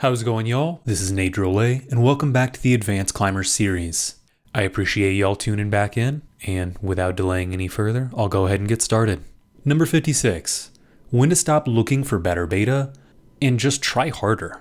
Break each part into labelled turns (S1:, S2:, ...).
S1: How's it going, y'all? This is Nate Drolet, and welcome back to the Advanced Climbers series. I appreciate y'all tuning back in, and without delaying any further, I'll go ahead and get started. Number 56 When to stop looking for better beta and just try harder.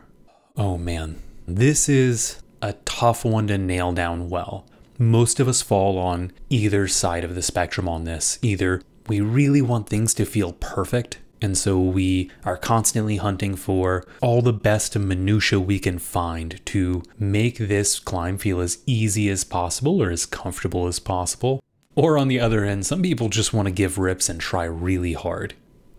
S1: Oh man, this is a tough one to nail down well. Most of us fall on either side of the spectrum on this. Either we really want things to feel perfect and so we are constantly hunting for all the best minutia we can find to make this climb feel as easy as possible or as comfortable as possible. Or on the other end, some people just want to give rips and try really hard.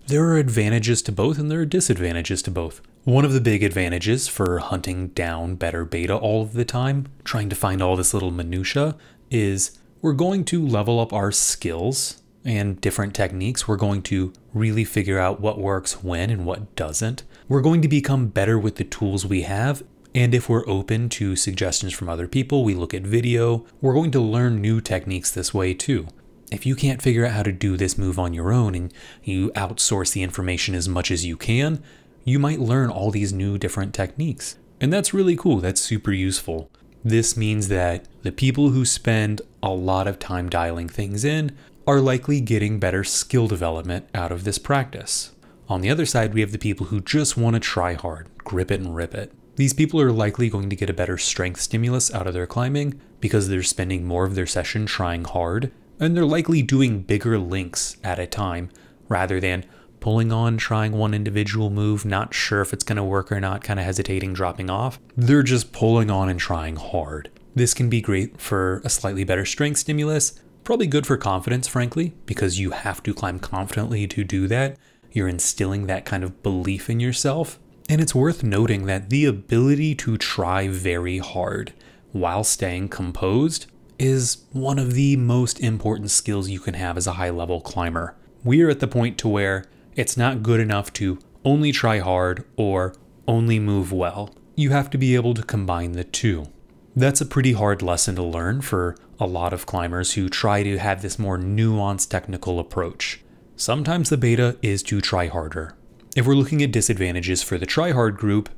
S1: There are advantages to both and there are disadvantages to both. One of the big advantages for hunting down better beta all of the time, trying to find all this little minutia, is we're going to level up our skills and different techniques. We're going to really figure out what works when and what doesn't. We're going to become better with the tools we have. And if we're open to suggestions from other people, we look at video, we're going to learn new techniques this way too. If you can't figure out how to do this move on your own and you outsource the information as much as you can, you might learn all these new different techniques. And that's really cool, that's super useful. This means that the people who spend a lot of time dialing things in are likely getting better skill development out of this practice. On the other side, we have the people who just want to try hard, grip it and rip it. These people are likely going to get a better strength stimulus out of their climbing because they're spending more of their session trying hard, and they're likely doing bigger links at a time rather than pulling on, trying one individual move, not sure if it's going to work or not, kind of hesitating, dropping off. They're just pulling on and trying hard. This can be great for a slightly better strength stimulus, Probably good for confidence, frankly, because you have to climb confidently to do that. You're instilling that kind of belief in yourself. And it's worth noting that the ability to try very hard while staying composed is one of the most important skills you can have as a high level climber. We are at the point to where it's not good enough to only try hard or only move well. You have to be able to combine the two. That's a pretty hard lesson to learn for a lot of climbers who try to have this more nuanced technical approach. Sometimes the beta is to try harder. If we're looking at disadvantages for the try hard group,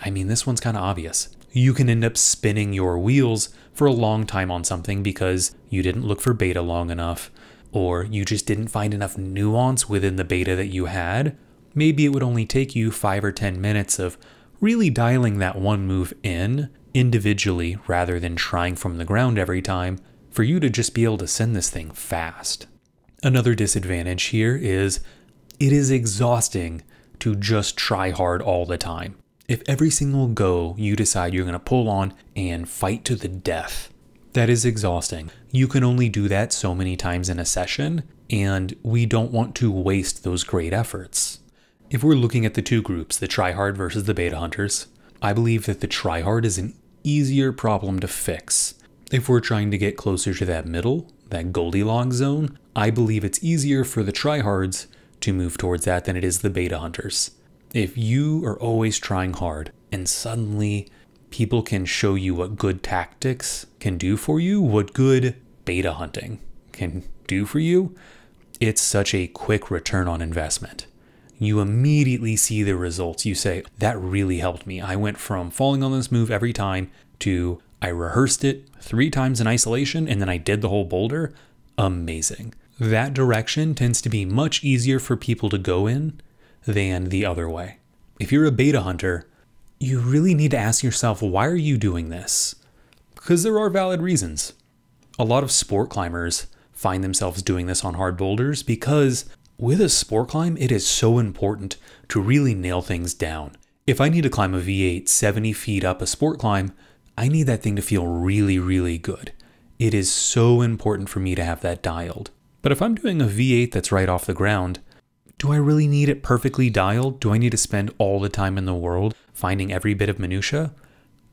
S1: I mean, this one's kind of obvious. You can end up spinning your wheels for a long time on something because you didn't look for beta long enough, or you just didn't find enough nuance within the beta that you had. Maybe it would only take you 5 or 10 minutes of really dialing that one move in individually rather than trying from the ground every time for you to just be able to send this thing fast. Another disadvantage here is it is exhausting to just try hard all the time. If every single go you decide you're going to pull on and fight to the death, that is exhausting. You can only do that so many times in a session, and we don't want to waste those great efforts. If we're looking at the two groups, the tryhard versus the beta hunters, I believe that the tryhard is an easier problem to fix. If we're trying to get closer to that middle, that Goldilocks zone, I believe it's easier for the tryhards to move towards that than it is the beta hunters. If you are always trying hard and suddenly people can show you what good tactics can do for you, what good beta hunting can do for you, it's such a quick return on investment you immediately see the results. You say, that really helped me. I went from falling on this move every time to I rehearsed it three times in isolation and then I did the whole boulder. Amazing. That direction tends to be much easier for people to go in than the other way. If you're a beta hunter, you really need to ask yourself, why are you doing this? Because there are valid reasons. A lot of sport climbers find themselves doing this on hard boulders because with a sport climb, it is so important to really nail things down. If I need to climb a V8 70 feet up a sport climb, I need that thing to feel really, really good. It is so important for me to have that dialed. But if I'm doing a V8 that's right off the ground, do I really need it perfectly dialed? Do I need to spend all the time in the world finding every bit of minutia?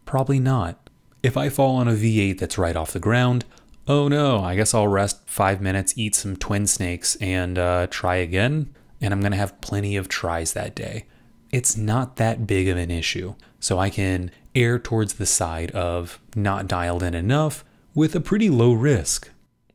S1: Probably not. If I fall on a V8 that's right off the ground, oh no, I guess I'll rest five minutes, eat some twin snakes, and uh, try again. And I'm going to have plenty of tries that day. It's not that big of an issue. So I can err towards the side of not dialed in enough with a pretty low risk.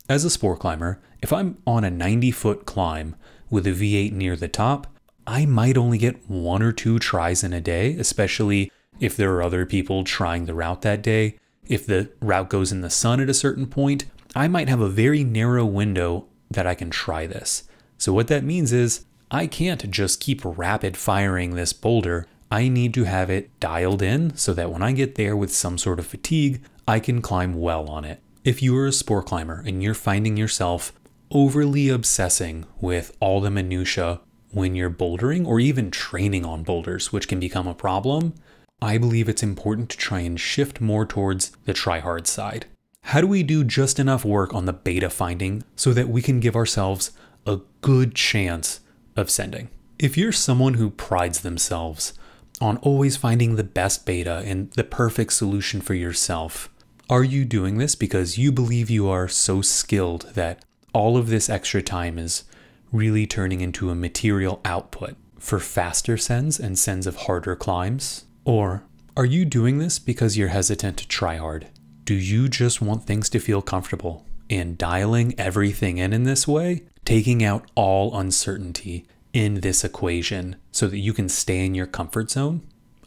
S1: As a sport climber, if I'm on a 90 foot climb with a V8 near the top, I might only get one or two tries in a day, especially if there are other people trying the route that day, if the route goes in the sun at a certain point, I might have a very narrow window that I can try this. So, what that means is I can't just keep rapid firing this boulder. I need to have it dialed in so that when I get there with some sort of fatigue, I can climb well on it. If you are a sport climber and you're finding yourself overly obsessing with all the minutiae when you're bouldering or even training on boulders, which can become a problem, I believe it's important to try and shift more towards the try hard side. How do we do just enough work on the beta finding so that we can give ourselves a good chance of sending? If you're someone who prides themselves on always finding the best beta and the perfect solution for yourself, are you doing this because you believe you are so skilled that all of this extra time is really turning into a material output for faster sends and sends of harder climbs? Or are you doing this because you're hesitant to try hard? Do you just want things to feel comfortable? And dialing everything in in this way, taking out all uncertainty in this equation so that you can stay in your comfort zone?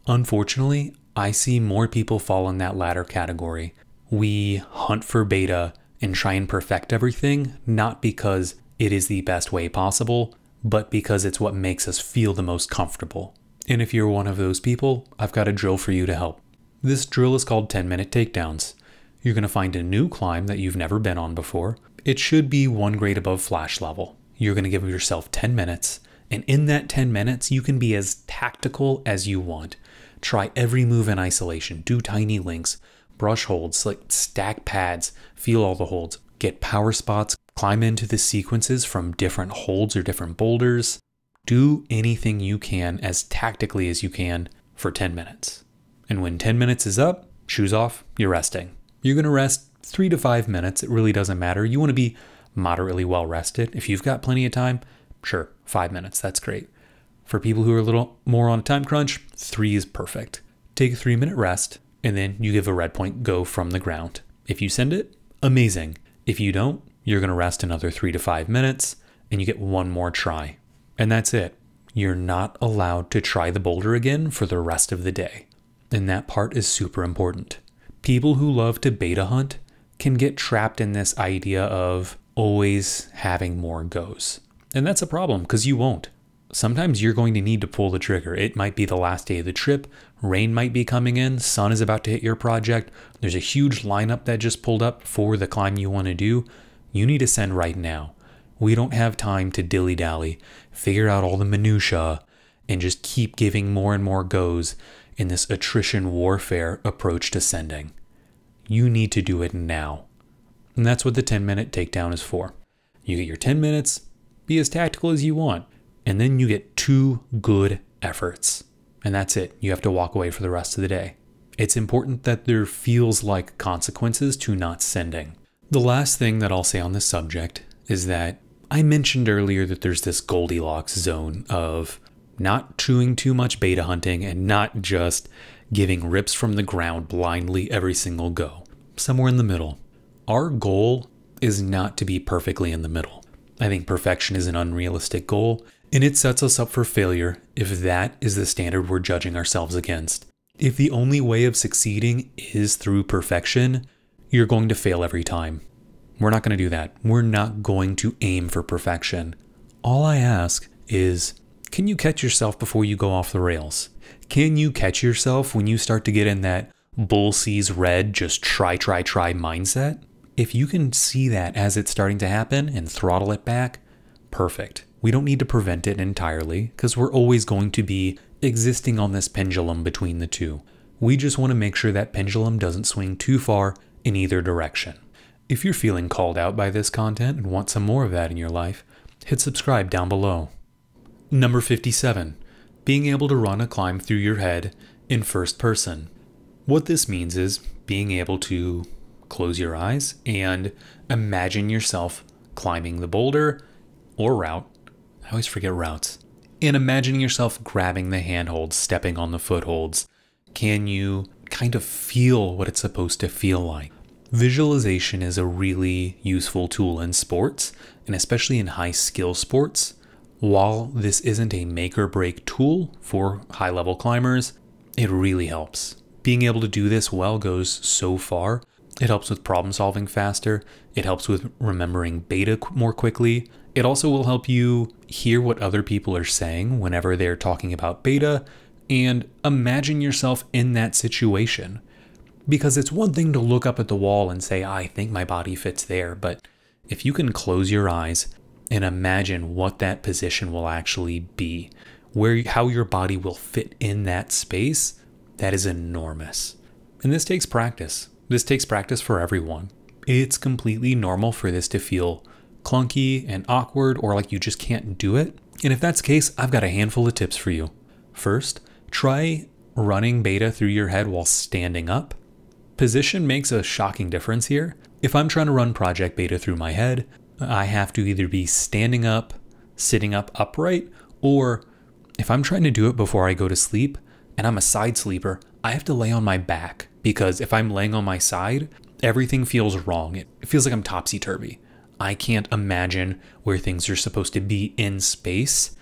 S1: Unfortunately, I see more people fall in that latter category we hunt for beta and try and perfect everything, not because it is the best way possible, but because it's what makes us feel the most comfortable. And if you're one of those people, I've got a drill for you to help. This drill is called 10 minute takedowns. You're going to find a new climb that you've never been on before. It should be one grade above flash level. You're going to give yourself 10 minutes, and in that 10 minutes, you can be as tactical as you want. Try every move in isolation, do tiny links, brush holds, like stack pads, feel all the holds, get power spots, climb into the sequences from different holds or different boulders. Do anything you can as tactically as you can for 10 minutes. And when 10 minutes is up, shoes off, you're resting. You're going to rest three to five minutes. It really doesn't matter. You want to be moderately well rested. If you've got plenty of time, sure, five minutes, that's great. For people who are a little more on a time crunch, three is perfect. Take a three minute rest, and then you give a red point go from the ground. If you send it, amazing. If you don't, you're going to rest another three to five minutes and you get one more try. And that's it. You're not allowed to try the boulder again for the rest of the day. And that part is super important. People who love to beta hunt can get trapped in this idea of always having more goes. And that's a problem because you won't sometimes you're going to need to pull the trigger. It might be the last day of the trip, rain might be coming in, sun is about to hit your project, there's a huge lineup that just pulled up for the climb you want to do. You need to send right now. We don't have time to dilly dally, figure out all the minutiae, and just keep giving more and more goes in this attrition warfare approach to sending. You need to do it now. And that's what the 10 minute takedown is for. You get your 10 minutes, be as tactical as you want and then you get two good efforts. And that's it. You have to walk away for the rest of the day. It's important that there feels like consequences to not sending. The last thing that I'll say on this subject is that I mentioned earlier that there's this Goldilocks zone of not chewing too much beta hunting and not just giving rips from the ground blindly every single go. Somewhere in the middle. Our goal is not to be perfectly in the middle. I think perfection is an unrealistic goal, and it sets us up for failure if that is the standard we're judging ourselves against. If the only way of succeeding is through perfection, you're going to fail every time. We're not going to do that. We're not going to aim for perfection. All I ask is can you catch yourself before you go off the rails? Can you catch yourself when you start to get in that bull sees red, just try, try, try mindset? If you can see that as it's starting to happen and throttle it back, perfect. We don't need to prevent it entirely because we're always going to be existing on this pendulum between the two. We just want to make sure that pendulum doesn't swing too far in either direction. If you're feeling called out by this content and want some more of that in your life, hit subscribe down below. Number 57. Being able to run a climb through your head in first person. What this means is being able to close your eyes and imagine yourself climbing the boulder or route I always forget routes. And imagining yourself grabbing the handholds, stepping on the footholds, can you kind of feel what it's supposed to feel like? Visualization is a really useful tool in sports, and especially in high skill sports. While this isn't a make or break tool for high level climbers, it really helps. Being able to do this well goes so far. It helps with problem solving faster. It helps with remembering beta more quickly. It also will help you hear what other people are saying whenever they're talking about beta and imagine yourself in that situation. Because it's one thing to look up at the wall and say, I think my body fits there, but if you can close your eyes and imagine what that position will actually be, where how your body will fit in that space, that is enormous. And this takes practice. This takes practice for everyone. It's completely normal for this to feel clunky and awkward or like you just can't do it. And if that's the case, I've got a handful of tips for you. First, try running beta through your head while standing up. Position makes a shocking difference here. If I'm trying to run Project Beta through my head, I have to either be standing up, sitting up upright, or if I'm trying to do it before I go to sleep and I'm a side sleeper, I have to lay on my back because if I'm laying on my side, everything feels wrong. It feels like I'm topsy turvy. I can't imagine where things are supposed to be in space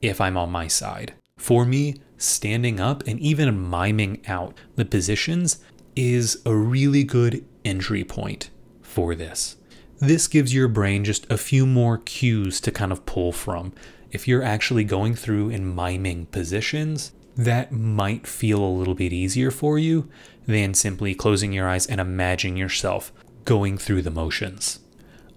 S1: if I'm on my side. For me, standing up and even miming out the positions is a really good entry point for this. This gives your brain just a few more cues to kind of pull from. If you're actually going through and miming positions, that might feel a little bit easier for you than simply closing your eyes and imagining yourself going through the motions.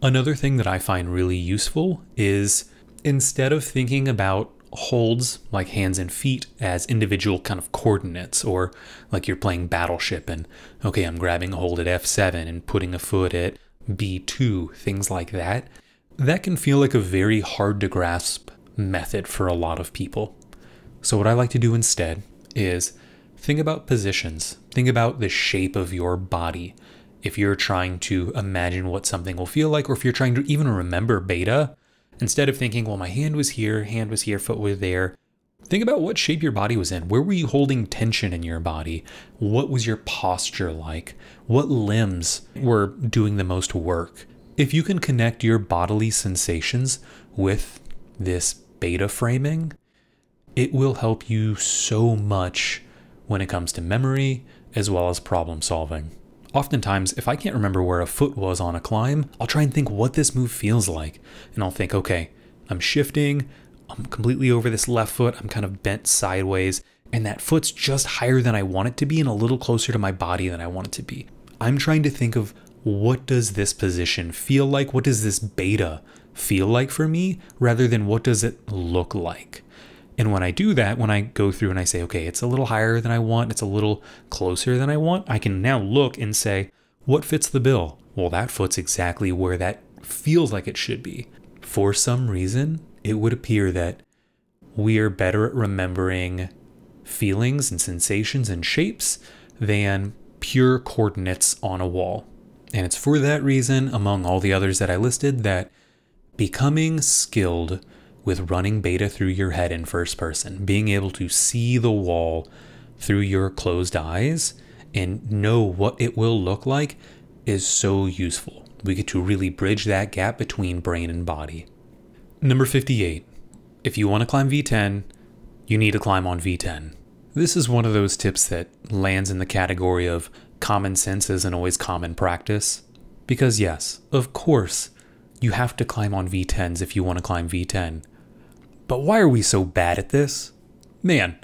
S1: Another thing that I find really useful is instead of thinking about holds like hands and feet as individual kind of coordinates or like you're playing battleship and okay i'm grabbing a hold at f7 and putting a foot at b2 things like that. That can feel like a very hard to grasp method for a lot of people. So what i like to do instead is think about positions. Think about the shape of your body. If you're trying to imagine what something will feel like or if you're trying to even remember beta Instead of thinking, well, my hand was here, hand was here, foot was there, think about what shape your body was in. Where were you holding tension in your body? What was your posture like? What limbs were doing the most work? If you can connect your bodily sensations with this beta framing, it will help you so much when it comes to memory as well as problem solving. Oftentimes, if I can't remember where a foot was on a climb, I'll try and think what this move feels like. And I'll think, okay, I'm shifting, I'm completely over this left foot, I'm kind of bent sideways, and that foot's just higher than I want it to be and a little closer to my body than I want it to be. I'm trying to think of what does this position feel like? What does this beta feel like for me rather than what does it look like? And when I do that, when I go through and I say, okay, it's a little higher than I want, it's a little closer than I want, I can now look and say, what fits the bill? Well, that foot's exactly where that feels like it should be. For some reason, it would appear that we are better at remembering feelings and sensations and shapes than pure coordinates on a wall. And it's for that reason, among all the others that I listed, that becoming skilled with running beta through your head in first person, being able to see the wall through your closed eyes and know what it will look like is so useful. We get to really bridge that gap between brain and body. Number 58. If you want to climb V10, you need to climb on V10. This is one of those tips that lands in the category of common sense isn't always common practice. Because, yes, of course, you have to climb on V10s if you want to climb V10. But why are we so bad at this? Man,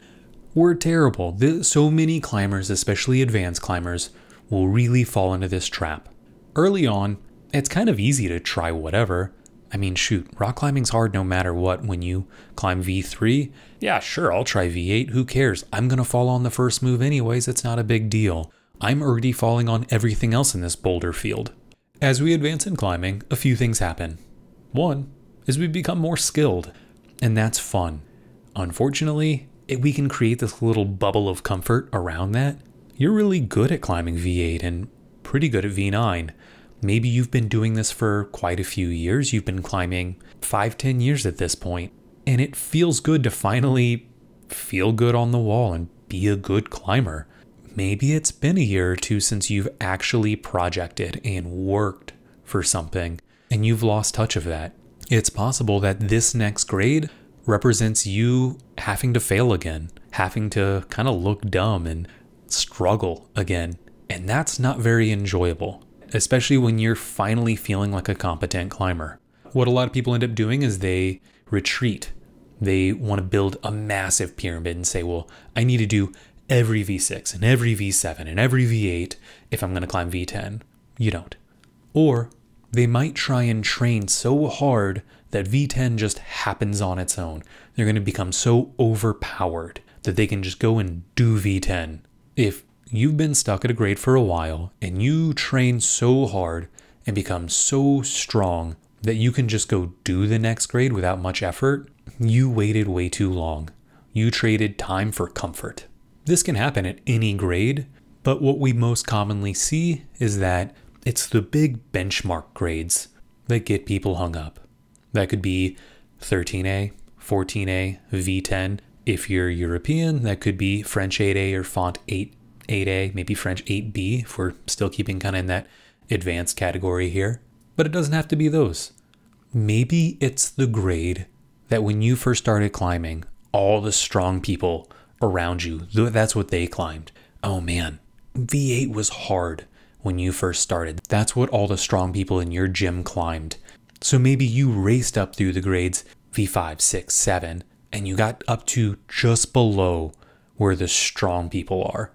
S1: we're terrible. So many climbers, especially advanced climbers, will really fall into this trap. Early on, it's kind of easy to try whatever. I mean, shoot, rock climbing's hard no matter what. When you climb V3, yeah, sure, I'll try V8. Who cares? I'm to fall on the first move anyways. It's not a big deal. I'm already falling on everything else in this boulder field. As we advance in climbing, a few things happen. One is we become more skilled and that's fun. Unfortunately, we can create this little bubble of comfort around that. You're really good at climbing V8 and pretty good at V9. Maybe you've been doing this for quite a few years. You've been climbing five, ten years at this point, and it feels good to finally feel good on the wall and be a good climber. Maybe it's been a year or two since you've actually projected and worked for something, and you've lost touch of that. It's possible that this next grade represents you having to fail again, having to kind of look dumb and struggle again. And that's not very enjoyable, especially when you're finally feeling like a competent climber. What a lot of people end up doing is they retreat. They want to build a massive pyramid and say, well, I need to do every V6 and every V7 and every V8 if I'm going to climb V10. You don't. Or they might try and train so hard that V10 just happens on its own. They're going to become so overpowered that they can just go and do V10. If you've been stuck at a grade for a while and you train so hard and become so strong that you can just go do the next grade without much effort, you waited way too long. You traded time for comfort. This can happen at any grade, but what we most commonly see is that it's the big benchmark grades that get people hung up. That could be 13A, 14A, V10. If you're European, that could be French 8A or Font 8, 8A, maybe French 8B if we're still keeping kind of in that advanced category here. But it doesn't have to be those. Maybe it's the grade that when you first started climbing, all the strong people around you, that's what they climbed. Oh man, V8 was hard when you first started. That's what all the strong people in your gym climbed. So maybe you raced up through the grades V5, 6, 7, and you got up to just below where the strong people are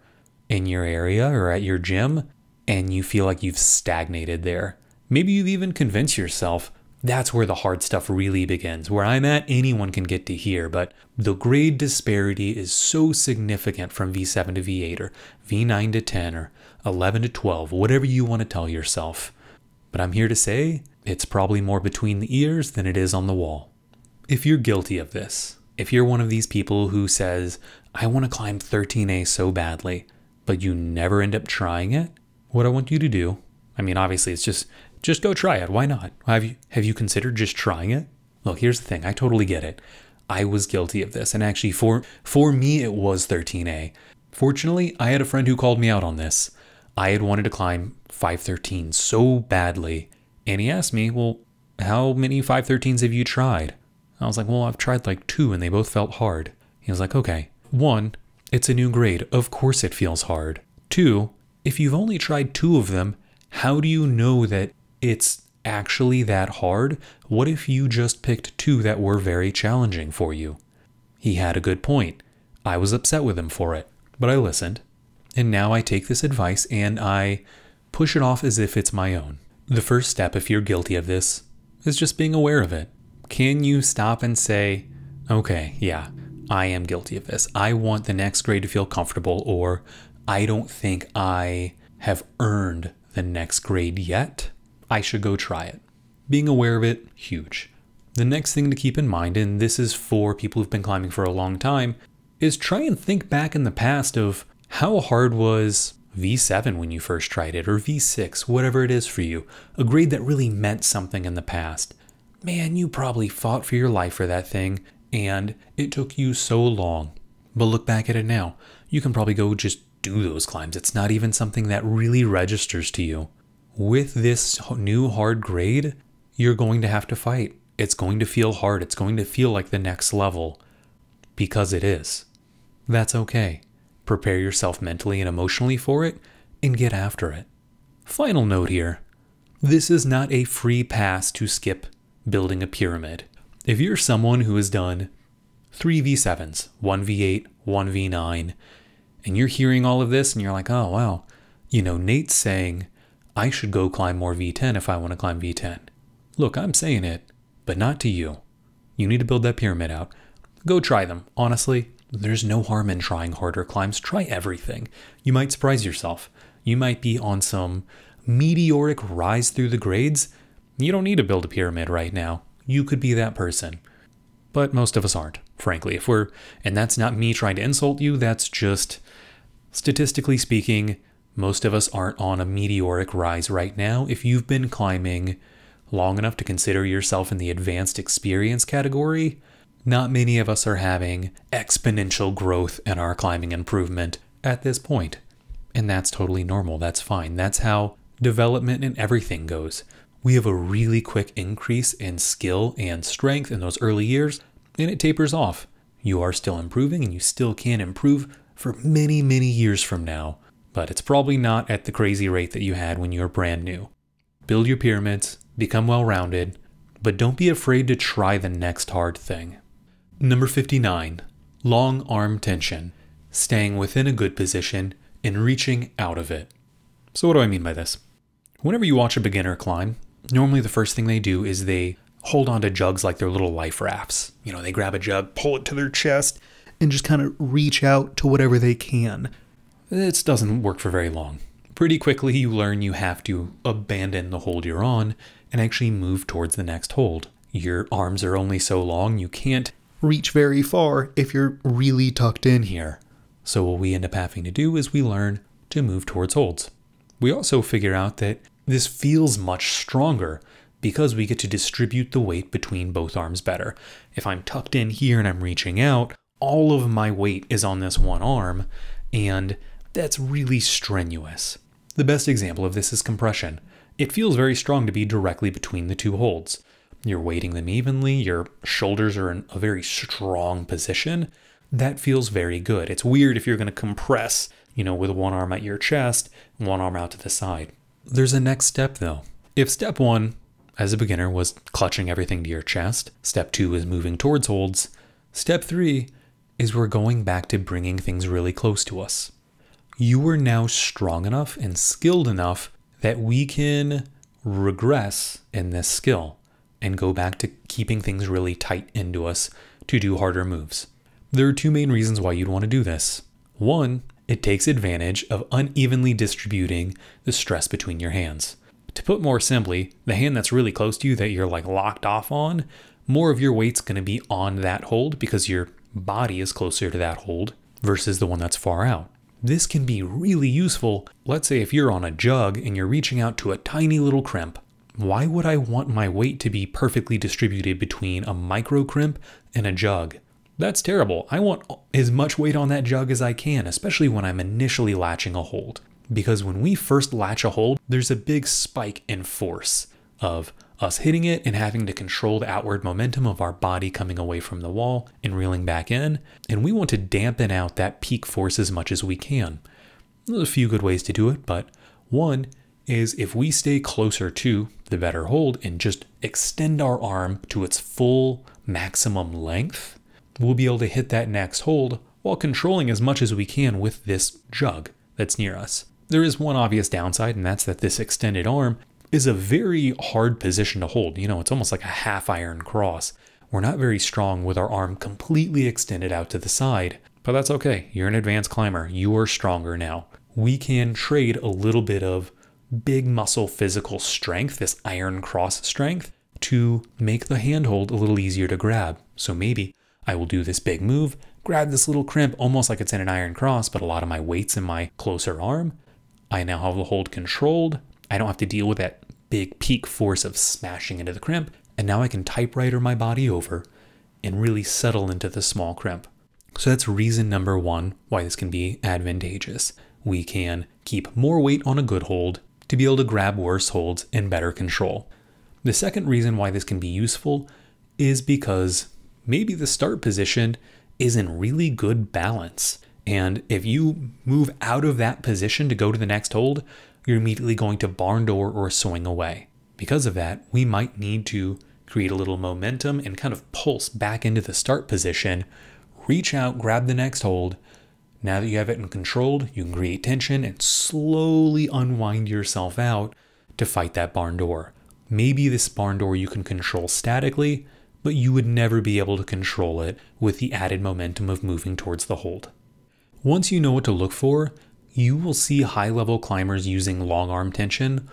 S1: in your area or at your gym, and you feel like you've stagnated there. Maybe you've even convinced yourself that's where the hard stuff really begins. Where I'm at, anyone can get to here, but the grade disparity is so significant from V7 to V8 or V9 to 10 or 11 to 12, whatever you want to tell yourself. But I'm here to say it's probably more between the ears than it is on the wall. If you're guilty of this, if you're one of these people who says, I want to climb 13A so badly, but you never end up trying it, what I want you to do, I mean, obviously, it's just just go try it. Why not? Have you have you considered just trying it? Look, here's the thing. I totally get it. I was guilty of this, and actually, for for me, it was 13A. Fortunately, I had a friend who called me out on this. I had wanted to climb 513 so badly, and he asked me, "Well, how many 513s have you tried?" I was like, "Well, I've tried like two, and they both felt hard." He was like, "Okay, one, it's a new grade. Of course, it feels hard. Two, if you've only tried two of them, how do you know that it's actually that hard, what if you just picked two that were very challenging for you? He had a good point. I was upset with him for it, but I listened. And now I take this advice and I push it off as if it's my own. The first step, if you're guilty of this, is just being aware of it. Can you stop and say, okay, yeah, I am guilty of this. I want the next grade to feel comfortable, or I don't think I have earned the next grade yet. I should go try it. Being aware of it, huge. The next thing to keep in mind, and this is for people who've been climbing for a long time, is try and think back in the past of how hard was V7 when you first tried it, or V6, whatever it is for you, a grade that really meant something in the past. Man, you probably fought for your life for that thing, and it took you so long. But look back at it now. You can probably go just do those climbs. It's not even something that really registers to you with this new hard grade, you're going to have to fight. It's going to feel hard. It's going to feel like the next level because it is. That's okay. Prepare yourself mentally and emotionally for it and get after it. Final note here this is not a free pass to skip building a pyramid. If you're someone who has done three V7s, one V8, one V9, and you're hearing all of this and you're like, oh, wow, you know, Nate's saying I should go climb more V10 if I want to climb V10. Look, I'm saying it, but not to you. You need to build that pyramid out. Go try them. Honestly, there's no harm in trying harder climbs. Try everything. You might surprise yourself. You might be on some meteoric rise through the grades. You don't need to build a pyramid right now. You could be that person. But most of us aren't, frankly. If we're, and that's not me trying to insult you, that's just, statistically speaking, most of us aren't on a meteoric rise right now. If you've been climbing long enough to consider yourself in the advanced experience category, not many of us are having exponential growth in our climbing improvement at this point. And that's totally normal. That's fine. That's how development and everything goes. We have a really quick increase in skill and strength in those early years, and it tapers off. You are still improving and you still can improve for many, many years from now, but it's probably not at the crazy rate that you had when you were brand new. Build your pyramids, become well rounded, but don't be afraid to try the next hard thing. Number 59 Long arm tension, staying within a good position and reaching out of it. So, what do I mean by this? Whenever you watch a beginner climb, normally the first thing they do is they hold onto jugs like they're little life rafts. You know, they grab a jug, pull it to their chest, and just kind of reach out to whatever they can. It doesn't work for very long. Pretty quickly, you learn you have to abandon the hold you're on and actually move towards the next hold. Your arms are only so long, you can't reach very far if you're really tucked in here. So, what we end up having to do is we learn to move towards holds. We also figure out that this feels much stronger because we get to distribute the weight between both arms better. If I'm tucked in here and I'm reaching out, all of my weight is on this one arm, and that's really strenuous. The best example of this is compression. It feels very strong to be directly between the two holds. You're weighting them evenly, your shoulders are in a very strong position. That feels very good. It's weird if you're going to compress, you know, with one arm at your chest, one arm out to the side. There's a next step though. If step one as a beginner was clutching everything to your chest. Step two is moving towards holds. Step three is we're going back to bringing things really close to us. You are now strong enough and skilled enough that we can regress in this skill and go back to keeping things really tight into us to do harder moves. There are two main reasons why you'd want to do this. One, it takes advantage of unevenly distributing the stress between your hands. To put more simply, the hand that's really close to you that you're like locked off on, more of your weight's going to be on that hold because your body is closer to that hold versus the one that's far out. This can be really useful. Let's say if you're on a jug and you're reaching out to a tiny little crimp. Why would I want my weight to be perfectly distributed between a micro crimp and a jug? That's terrible. I want as much weight on that jug as I can, especially when I'm initially latching a hold because when we first latch a hold, there's a big spike in force of us hitting it and having to control the outward momentum of our body coming away from the wall and reeling back in. And we want to dampen out that peak force as much as we can. There's a few good ways to do it, but one is if we stay closer to the better hold and just extend our arm to its full maximum length, we'll be able to hit that next hold while controlling as much as we can with this jug that's near us. There is one obvious downside, and that's that this extended arm is a very hard position to hold. You know, it's almost like a half iron cross. We're not very strong with our arm completely extended out to the side, but that's okay. You're an advanced climber. You are stronger now. We can trade a little bit of big muscle physical strength, this iron cross strength, to make the handhold a little easier to grab. So maybe I will do this big move, grab this little crimp almost like it's in an iron cross, but a lot of my weight's in my closer arm. I now have the hold controlled. I don't have to deal with that big peak force of smashing into the crimp. And now I can typewriter my body over and really settle into the small crimp. So that's reason number one why this can be advantageous. We can keep more weight on a good hold to be able to grab worse holds and better control. The second reason why this can be useful is because maybe the start position is in really good balance. And if you move out of that position to go to the next hold, you're immediately going to barn door or swing away. Because of that, we might need to create a little momentum and kind of pulse back into the start position, reach out, grab the next hold. Now that you have it in controlled, you can create tension and slowly unwind yourself out to fight that barn door. Maybe this barn door you can control statically, but you would never be able to control it with the added momentum of moving towards the hold. Once you know what to look for, you will see high level climbers using long arm tension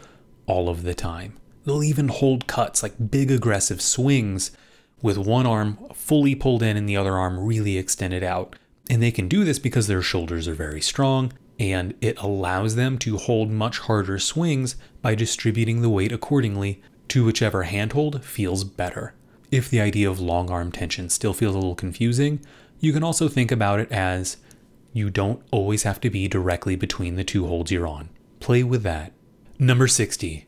S1: all of the time. They'll even hold cuts like big aggressive swings with one arm fully pulled in and the other arm really extended out. And they can do this because their shoulders are very strong and it allows them to hold much harder swings by distributing the weight accordingly to whichever handhold feels better. If the idea of long arm tension still feels a little confusing, you can also think about it as you don't always have to be directly between the two holds you're on. Play with that. Number 60.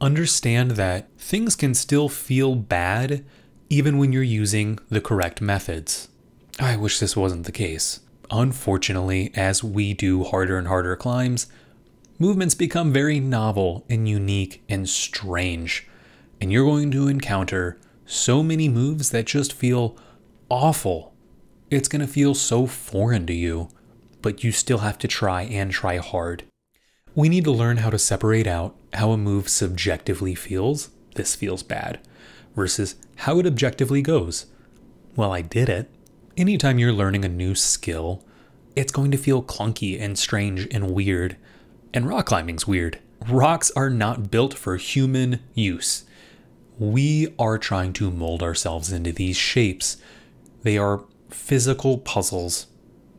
S1: Understand that things can still feel bad even when you're using the correct methods. I wish this wasn't the case. Unfortunately, as we do harder and harder climbs, movements become very novel and unique and strange. And you're going to encounter so many moves that just feel awful. It's going to feel so foreign to you, but you still have to try and try hard. We need to learn how to separate out how a move subjectively feels, this feels bad, versus how it objectively goes. Well, I did it. Anytime you're learning a new skill, it's going to feel clunky and strange and weird. And rock climbing's weird. Rocks are not built for human use. We are trying to mold ourselves into these shapes. They are physical puzzles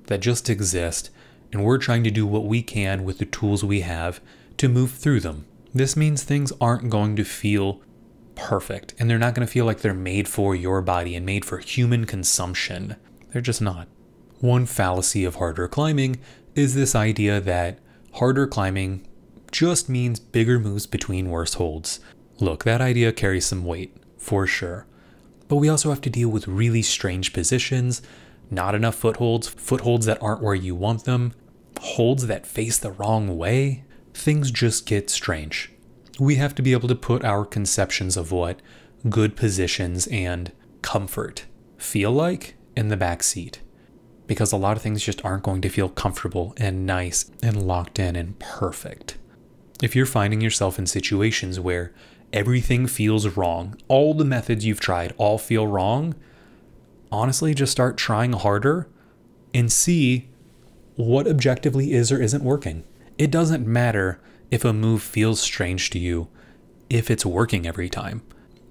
S1: that just exist, and we're trying to do what we can with the tools we have to move through them. This means things aren't going to feel perfect, and they're not going to feel like they're made for your body and made for human consumption. They're just not. One fallacy of harder climbing is this idea that harder climbing just means bigger moves between worse holds. Look, that idea carries some weight, for sure. But we also have to deal with really strange positions, not enough footholds, footholds that aren't where you want them, holds that face the wrong way. Things just get strange. We have to be able to put our conceptions of what good positions and comfort feel like in the back seat. Because a lot of things just aren't going to feel comfortable and nice and locked in and perfect. If you're finding yourself in situations where everything feels wrong, all the methods you've tried all feel wrong, honestly, just start trying harder and see what objectively is or isn't working. It doesn't matter if a move feels strange to you if it's working every time.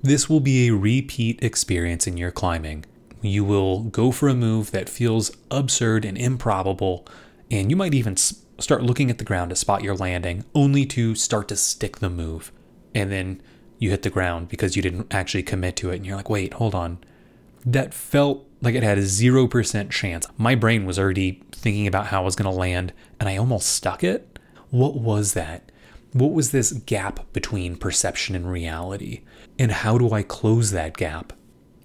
S1: This will be a repeat experience in your climbing. You will go for a move that feels absurd and improbable, and you might even start looking at the ground to spot your landing, only to start to stick the move. And then you hit the ground because you didn't actually commit to it, and you're like, wait, hold on. That felt like it had a 0% chance. My brain was already thinking about how I was going to land, and I almost stuck it. What was that? What was this gap between perception and reality? And how do I close that gap?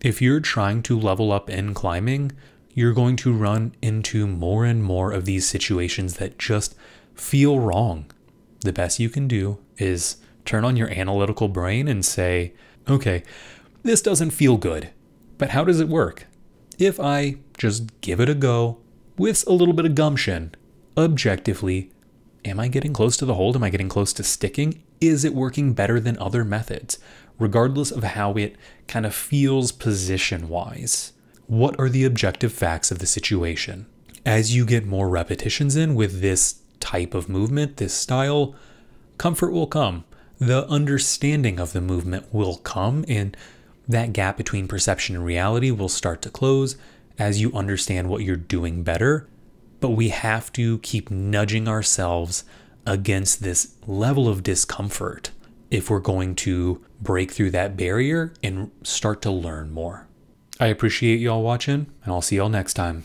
S1: If you're trying to level up in climbing, you're going to run into more and more of these situations that just feel wrong. The best you can do is turn on your analytical brain and say, okay, this doesn't feel good, but how does it work? If I just give it a go with a little bit of gumption, objectively, am I getting close to the hold? Am I getting close to sticking? Is it working better than other methods, regardless of how it kind of feels position wise? What are the objective facts of the situation? As you get more repetitions in with this type of movement, this style, comfort will come. The understanding of the movement will come, and that gap between perception and reality will start to close as you understand what you're doing better but we have to keep nudging ourselves against this level of discomfort if we're going to break through that barrier and start to learn more. I appreciate y'all watching, and I'll see y'all next time.